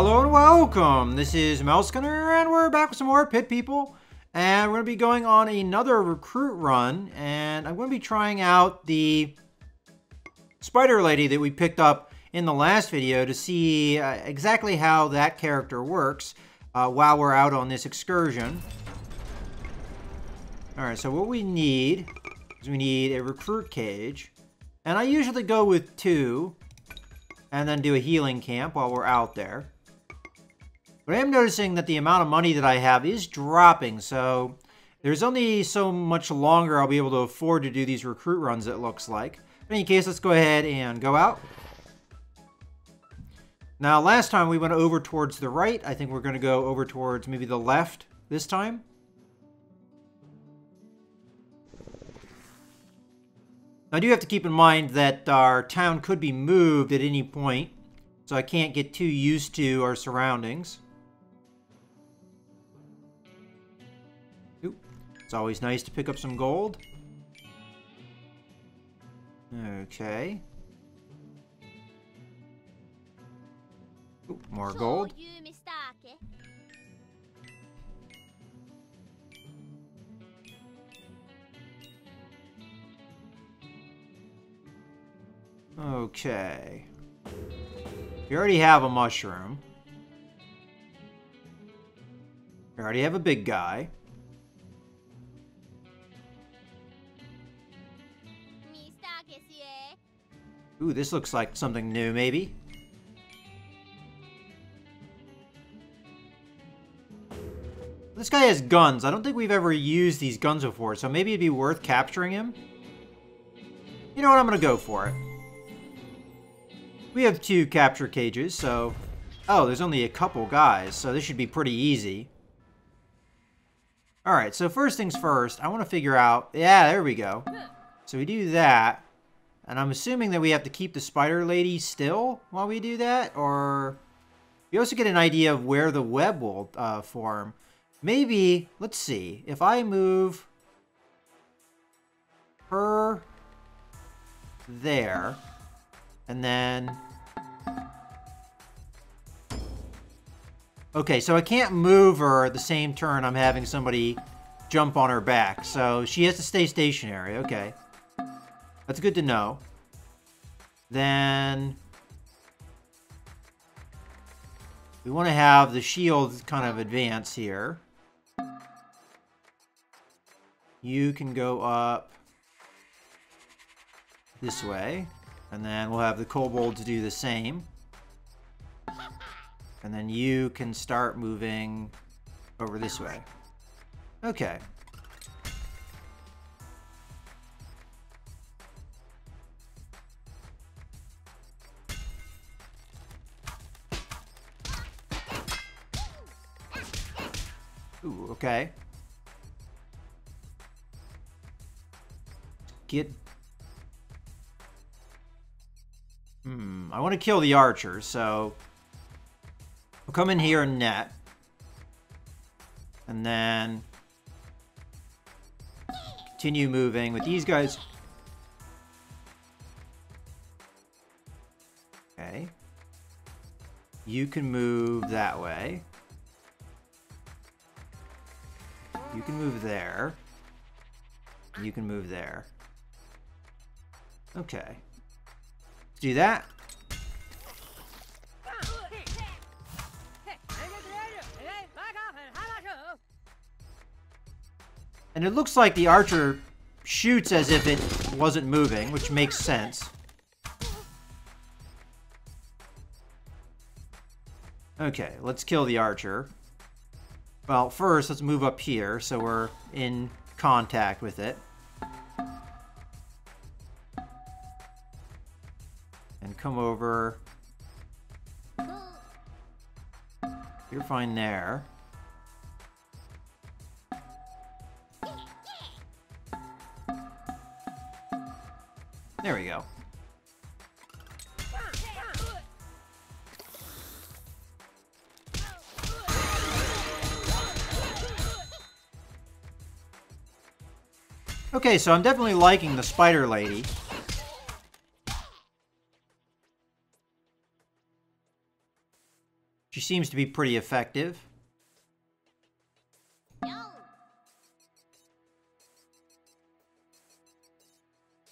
Hello and welcome. This is Mouse Gunner, and we're back with some more Pit People. And we're going to be going on another recruit run, and I'm going to be trying out the Spider Lady that we picked up in the last video to see uh, exactly how that character works uh, while we're out on this excursion. Alright, so what we need is we need a recruit cage. And I usually go with two, and then do a healing camp while we're out there. But I am noticing that the amount of money that I have is dropping, so there's only so much longer I'll be able to afford to do these recruit runs, it looks like. In any case, let's go ahead and go out. Now, last time we went over towards the right. I think we're going to go over towards maybe the left this time. I do have to keep in mind that our town could be moved at any point, so I can't get too used to our surroundings. It's always nice to pick up some gold. Okay. Ooh, more gold. Okay. We already have a mushroom. We already have a big guy. Ooh, this looks like something new, maybe. This guy has guns. I don't think we've ever used these guns before, so maybe it'd be worth capturing him. You know what? I'm going to go for it. We have two capture cages, so... Oh, there's only a couple guys, so this should be pretty easy. Alright, so first things first, I want to figure out... Yeah, there we go. So we do that. And I'm assuming that we have to keep the spider lady still while we do that, or we also get an idea of where the web will uh, form. Maybe, let's see, if I move her there, and then... Okay, so I can't move her the same turn I'm having somebody jump on her back, so she has to stay stationary, okay. That's good to know. Then we want to have the shield kind of advance here. You can go up this way. And then we'll have the kobolds do the same. And then you can start moving over this way. Okay. Ooh, okay. Get... Hmm, I want to kill the archer, so... We'll come in here and net. And then... Continue moving with these guys. Okay. You can move that way. You can move there. You can move there. Okay. Do that. And it looks like the archer shoots as if it wasn't moving, which makes sense. Okay, let's kill the archer. Well, first, let's move up here so we're in contact with it. And come over. You're fine there. Okay, so I'm definitely liking the Spider Lady. She seems to be pretty effective.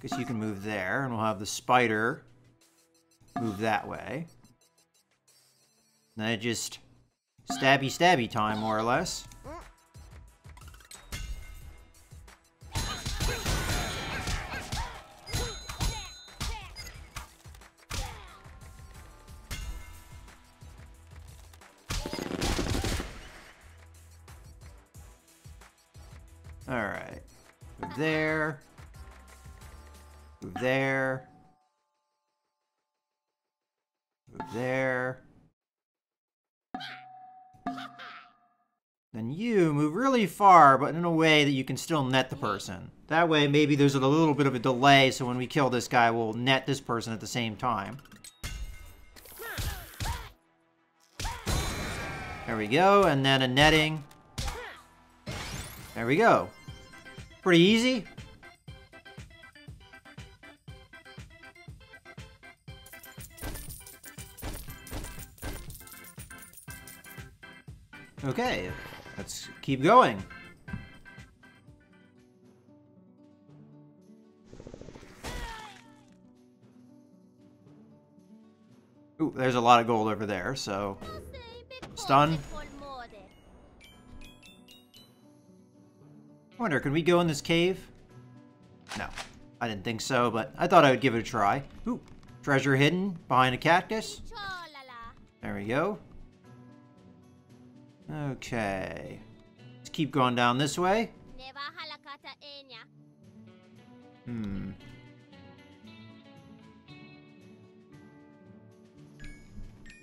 Guess you can move there, and we'll have the spider move that way. then it just stabby stabby time, more or less. There. Then you move really far, but in a way that you can still net the person. That way, maybe there's a little bit of a delay, so when we kill this guy, we'll net this person at the same time. There we go, and then a netting. There we go. Pretty easy. Okay, let's keep going. Ooh, there's a lot of gold over there, so... Stun. I wonder, can we go in this cave? No, I didn't think so, but I thought I would give it a try. Ooh, treasure hidden behind a cactus. There we go. Okay. Let's keep going down this way. Hmm.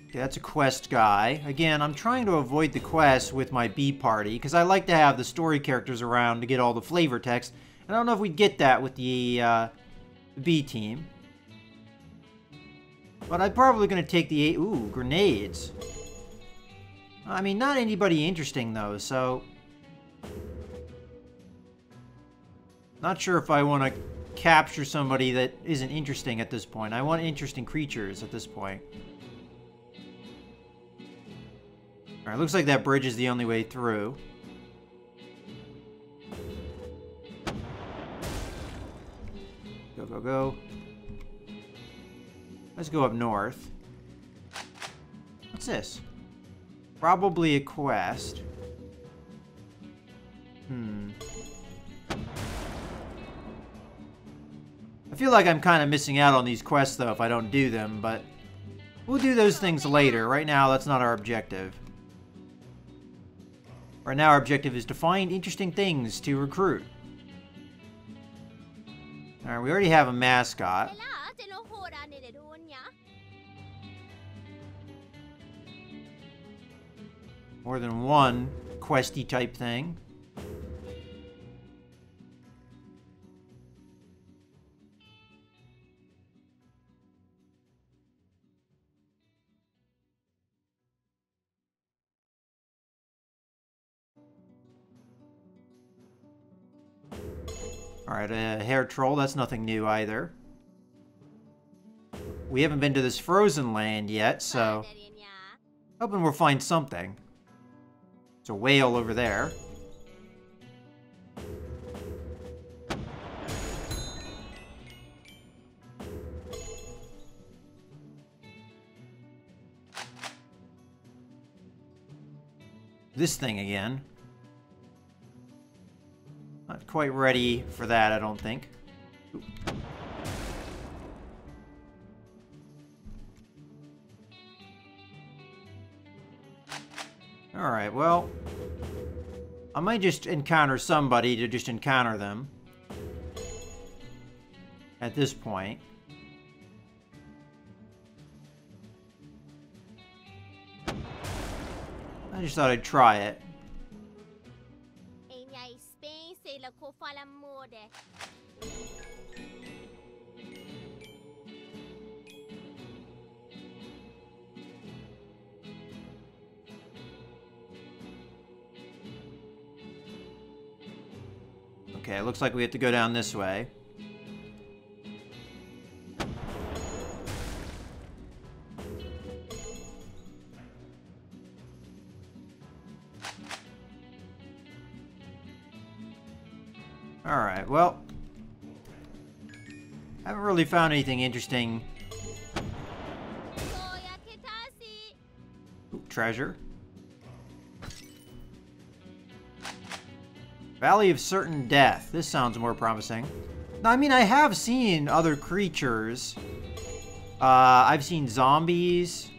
Okay, that's a quest guy. Again, I'm trying to avoid the quest with my B party, because I like to have the story characters around to get all the flavor text. And I don't know if we get that with the uh, B team. But I'm probably going to take the... Ooh, grenades. I mean, not anybody interesting, though, so... Not sure if I want to capture somebody that isn't interesting at this point. I want interesting creatures at this point. Alright, looks like that bridge is the only way through. Go, go, go. Let's go up north. What's this? Probably a quest. Hmm. I feel like I'm kind of missing out on these quests, though, if I don't do them, but... We'll do those things later. Right now, that's not our objective. Right now, our objective is to find interesting things to recruit. Alright, we already have a mascot. More than one questy type thing. Alright, a hair troll, that's nothing new either. We haven't been to this frozen land yet, so... Hoping we'll find something. There's a whale over there. This thing again. Not quite ready for that, I don't think. Alright, well... I might just encounter somebody to just encounter them. At this point. I just thought I'd try it. Okay, looks like we have to go down this way. Alright, well. Haven't really found anything interesting. Ooh, treasure. Valley of Certain Death. This sounds more promising. I mean, I have seen other creatures. Uh, I've seen zombies.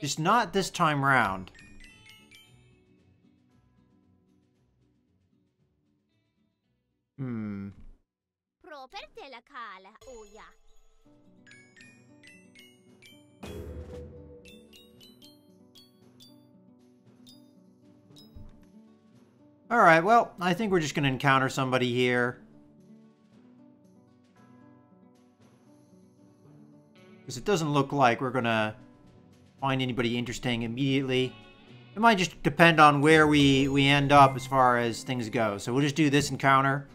Just not this time round. Alright, well, I think we're just going to encounter somebody here. Because it doesn't look like we're going to find anybody interesting immediately. It might just depend on where we, we end up as far as things go. So we'll just do this encounter.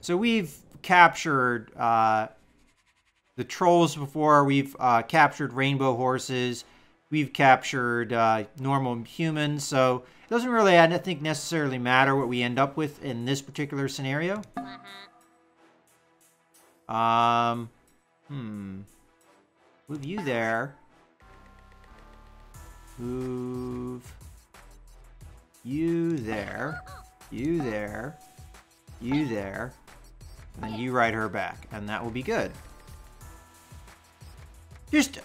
So we've captured uh, the trolls before. We've uh, captured rainbow horses. We've captured uh, normal humans. So it doesn't really, I don't think, necessarily matter what we end up with in this particular scenario. Um, Hmm. Move you there. Move you there. You there. You there. And then you ride her back. And that will be good. Just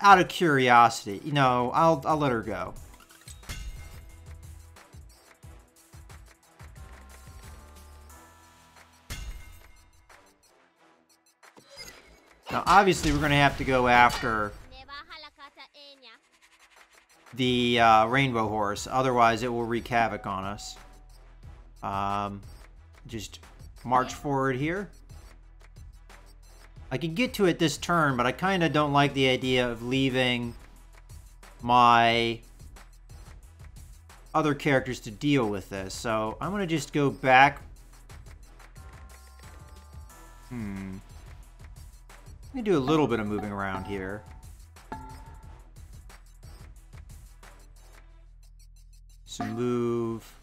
out of curiosity. You know, I'll, I'll let her go. Now, obviously, we're going to have to go after the uh, Rainbow Horse. Otherwise, it will wreak havoc on us. Um, just march forward here. I can get to it this turn, but I kind of don't like the idea of leaving my other characters to deal with this. So I'm going to just go back. Hmm. Let me do a little bit of moving around here. So move.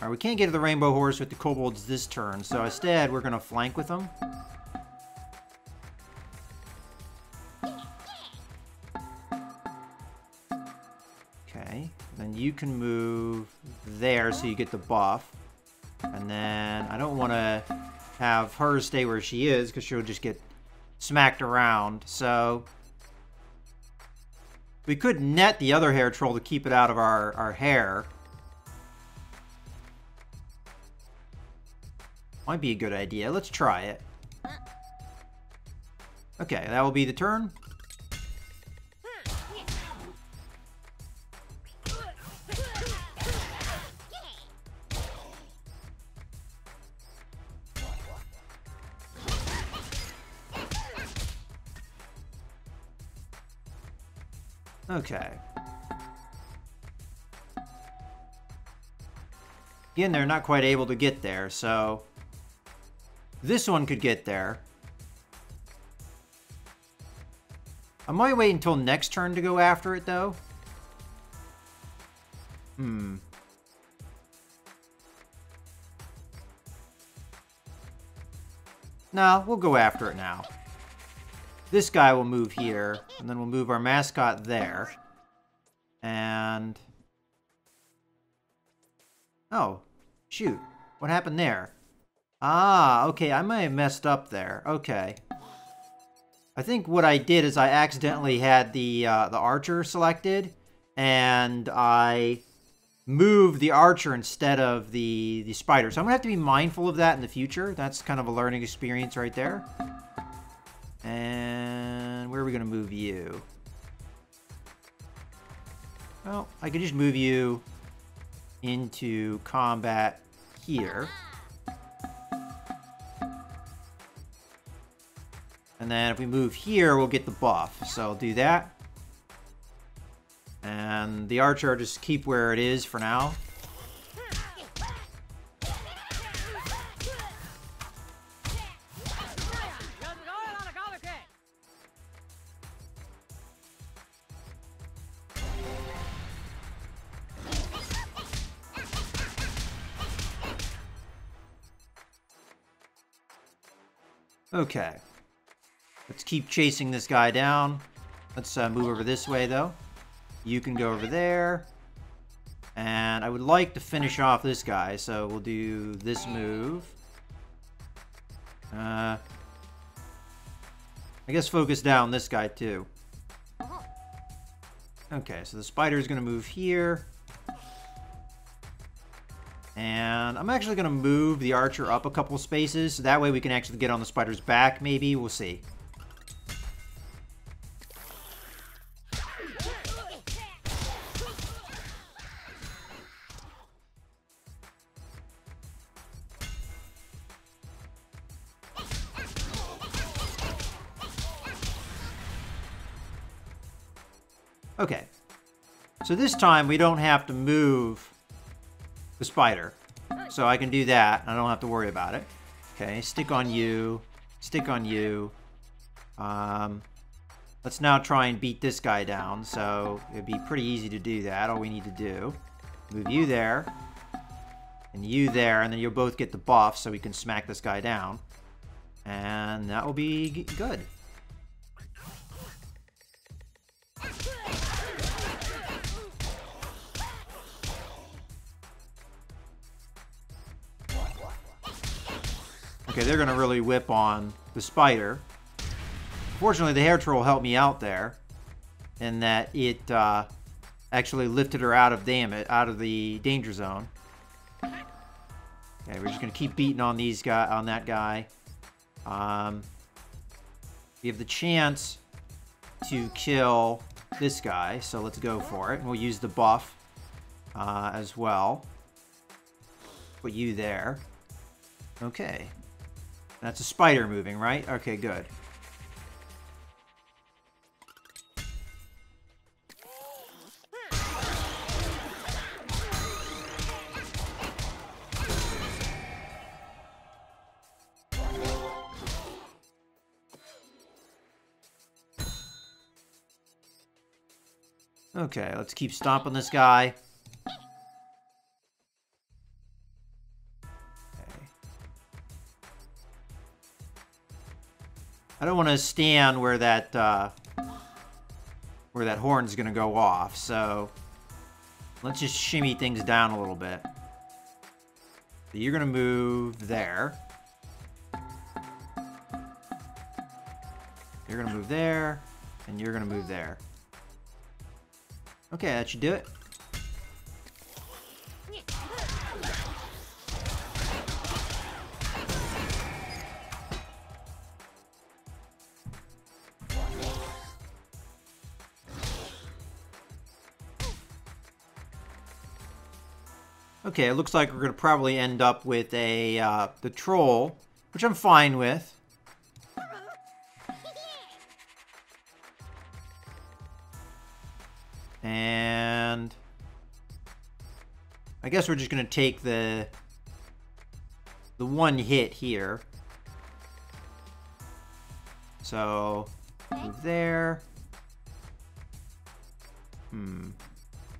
Alright, we can't get to the Rainbow Horse with the Kobolds this turn, so instead we're going to flank with them. Okay, then you can move there so you get the buff. And then I don't want to have her stay where she is because she'll just get smacked around. So we could net the other hair troll to keep it out of our, our hair. Might be a good idea. Let's try it. Okay, that will be the turn. Okay. Again, they're not quite able to get there, so... This one could get there. I might wait until next turn to go after it, though. Hmm. No, we'll go after it now. This guy will move here, and then we'll move our mascot there. And... Oh, shoot. What happened there? Ah, okay, I may have messed up there. Okay. I think what I did is I accidentally had the, uh, the archer selected, and I moved the archer instead of the, the spider. So I'm going to have to be mindful of that in the future. That's kind of a learning experience right there. And where are we going to move you? Well, I could just move you into combat here. And then if we move here, we'll get the buff. So I'll do that. And the archer just keep where it is for now. Okay. Let's keep chasing this guy down. Let's uh, move over this way, though. You can go over there. And I would like to finish off this guy, so we'll do this move. Uh, I guess focus down this guy, too. Okay, so the spider is going to move here. And I'm actually going to move the archer up a couple spaces. So that way we can actually get on the spider's back, maybe. We'll see. Okay. So this time we don't have to move the spider. So I can do that. I don't have to worry about it. Okay, stick on you. Stick on you. Um, let's now try and beat this guy down. So it'd be pretty easy to do that. All we need to do. Move you there. And you there. And then you'll both get the buff so we can smack this guy down. And that will be good. Okay, they're going to really whip on the spider. Fortunately, the hair troll helped me out there. In that it uh, actually lifted her out of damage, out of the danger zone. Okay, we're just going to keep beating on these guy, on that guy. Um, we have the chance to kill this guy, so let's go for it. And We'll use the buff uh, as well. Put you there. Okay. That's a spider moving, right? Okay, good. Okay, let's keep stomping this guy. I don't want to stand where that uh, where that horn's gonna go off. So let's just shimmy things down a little bit. So you're gonna move there. You're gonna move there, and you're gonna move there. Okay, that should do it. Okay, it looks like we're going to probably end up with a uh, the troll, which I'm fine with. And I guess we're just going to take the the one hit here. So, move there. Hmm.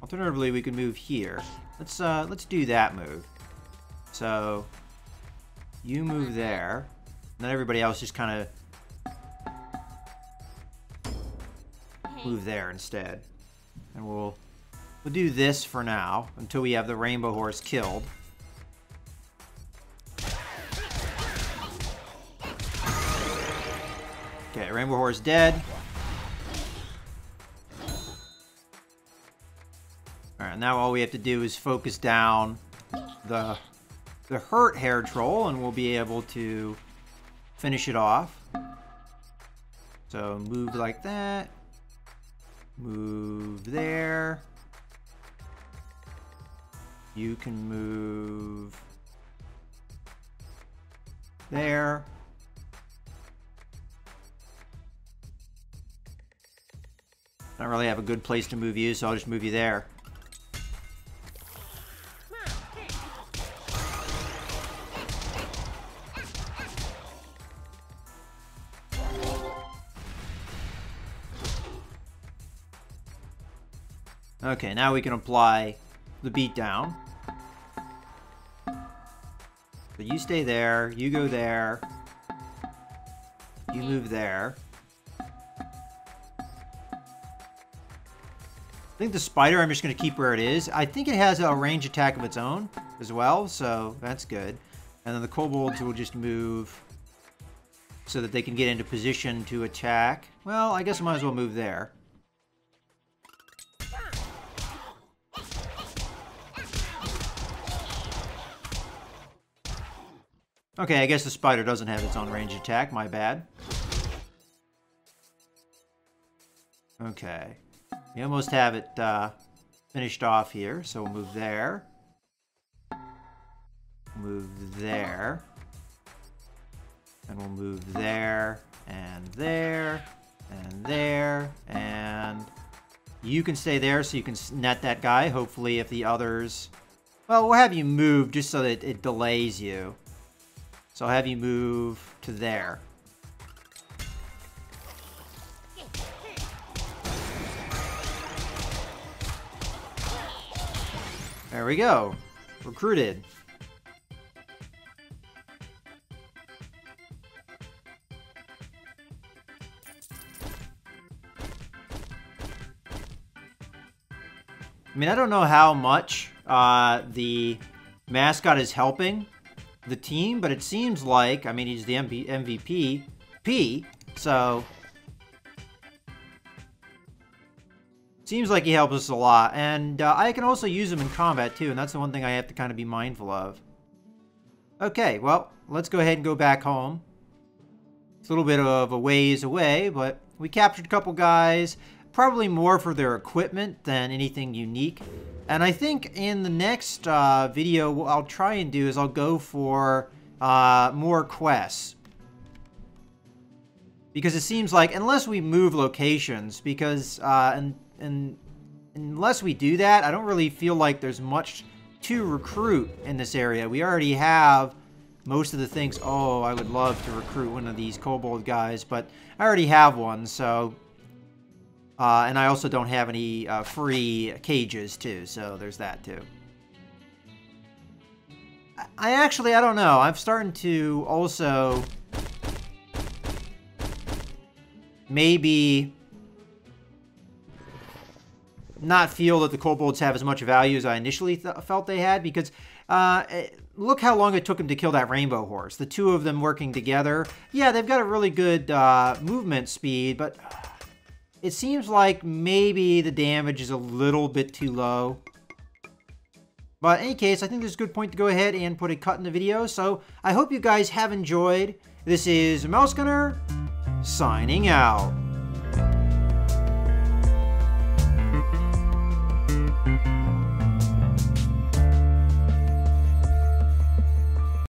Alternatively, we could move here. Let's uh let's do that move. So you move there. And then everybody else just kind of move there instead. And we'll we'll do this for now until we have the rainbow horse killed. Okay, rainbow horse dead. Now all we have to do is focus down the, the hurt hair troll and we'll be able to finish it off. So move like that. Move there. You can move there. I don't really have a good place to move you, so I'll just move you there. Okay, now we can apply the beatdown. But you stay there, you go there. You move there. I think the spider, I'm just going to keep where it is. I think it has a range attack of its own as well, so that's good. And then the kobolds will just move so that they can get into position to attack. Well, I guess I might as well move there. Okay, I guess the spider doesn't have its own range attack. My bad. Okay. We almost have it uh, finished off here, so we'll move there. Move there. And we'll move there, and there, and there, and you can stay there so you can net that guy. Hopefully if the others... Well, we'll have you move just so that it delays you. So I'll have you move to there. There we go. Recruited. I mean, I don't know how much uh, the mascot is helping the team, but it seems like, I mean, he's the MP MVP, P, so Seems like he helps us a lot, and uh, I can also use him in combat too, and that's the one thing I have to kind of be mindful of. Okay, well, let's go ahead and go back home. It's a little bit of a ways away, but we captured a couple guys, probably more for their equipment than anything unique. And I think in the next uh, video, what I'll try and do is I'll go for uh, more quests. Because it seems like, unless we move locations, because, uh, and and unless we do that, I don't really feel like there's much to recruit in this area. We already have most of the things. Oh, I would love to recruit one of these kobold guys, but I already have one, so... Uh, and I also don't have any uh, free cages, too, so there's that, too. I actually, I don't know. I'm starting to also maybe not feel that the kobolds have as much value as I initially felt they had because uh, eh, look how long it took them to kill that rainbow horse. The two of them working together. Yeah, they've got a really good uh, movement speed, but it seems like maybe the damage is a little bit too low. But in any case, I think this is a good point to go ahead and put a cut in the video. So I hope you guys have enjoyed. This is Mouse Gunner signing out.